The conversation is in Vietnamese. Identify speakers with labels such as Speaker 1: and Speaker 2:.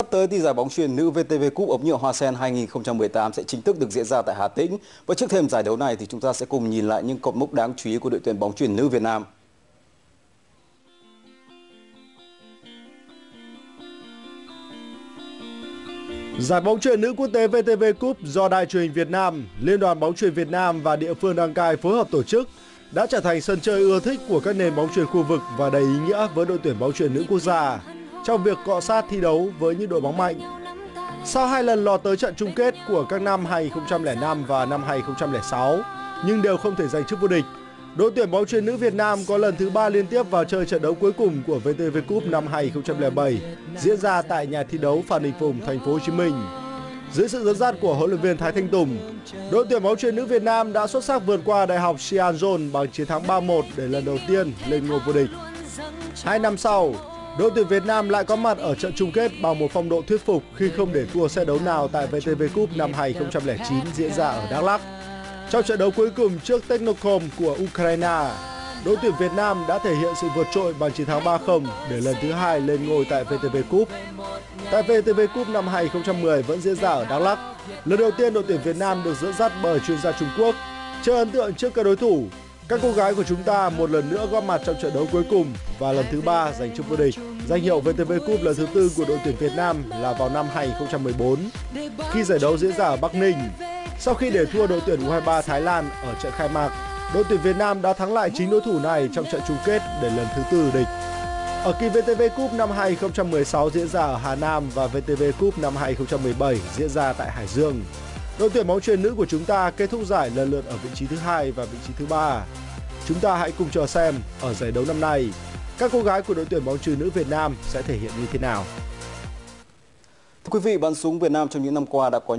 Speaker 1: Sắp tới thì giải bóng chuyền nữ VTV Cup ống nhựa Hoa Sen 2018 sẽ chính thức được diễn ra tại Hà Tĩnh. Và trước thêm giải đấu này thì chúng ta sẽ cùng nhìn lại những cột mốc đáng chú ý của đội tuyển bóng chuyền nữ Việt Nam.
Speaker 2: Giải bóng chuyền nữ quốc tế VTV Cup do Đài truyền hình Việt Nam, Liên đoàn bóng chuyền Việt Nam và địa phương đăng cai phối hợp tổ chức đã trở thành sân chơi ưa thích của các nền bóng chuyền khu vực và đầy ý nghĩa với đội tuyển bóng chuyền nữ quốc gia trong việc cọ sát thi đấu với những đội bóng mạnh. Sau hai lần lọt tới trận chung kết của các năm 2005 và năm 2006 nhưng đều không thể giành chức vô địch, đội tuyển bóng chuyền nữ Việt Nam có lần thứ ba liên tiếp vào chơi trận đấu cuối cùng của VTV Cup năm 2007 diễn ra tại nhà thi đấu Phan Đình Phùng, thành phố Hồ Chí Minh. Dưới sự dẫn dắt của huấn luyện viên Thái Thanh Tùng, đội tuyển bóng chuyền nữ Việt Nam đã xuất sắc vượt qua Đại học Sian bằng chiến thắng 3-1 để lần đầu tiên lên ngôi vô địch. Hai năm sau, đội tuyển Việt Nam lại có mặt ở trận chung kết bằng một phong độ thuyết phục khi không để thua set đấu nào tại VTV Cup năm 2009 diễn ra ở Đắk Lắk. Trong trận đấu cuối cùng trước Technocom của Ukraine, đội tuyển Việt Nam đã thể hiện sự vượt trội bằng chiến thắng 3-0 để lần thứ hai lên ngôi tại VTV Cup. Tại VTV Cup năm 2010 vẫn diễn ra ở Đắk Lắk. Lần đầu tiên đội tuyển Việt Nam được dẫn dắt bởi chuyên gia Trung Quốc. Chơi ấn tượng trước các đối thủ, các cô gái của chúng ta một lần nữa góp mặt trong trận đấu cuối cùng và lần thứ ba giành chức vô địch. Danh hiệu VTV Cup lần thứ tư của đội tuyển Việt Nam là vào năm 2014 khi giải đấu diễn ra ở Bắc Ninh. Sau khi để thua đội tuyển U23 Thái Lan ở trận khai mạc, đội tuyển Việt Nam đã thắng lại chính đối thủ này trong trận chung kết để lần thứ tư địch. Ở kỳ VTV Cup năm 2016 diễn ra ở Hà Nam và VTV Cup năm 2017 diễn ra tại Hải Dương. Đội tuyển bóng chuyền nữ của chúng ta kết thúc giải lần lượt ở vị trí thứ hai và vị trí thứ ba. Chúng ta hãy cùng chờ xem ở giải đấu năm nay, các cô gái của đội tuyển bóng chuyền nữ Việt Nam sẽ thể hiện như thế nào.
Speaker 1: Thưa quý vị, bắn súng Việt Nam trong những năm qua đã có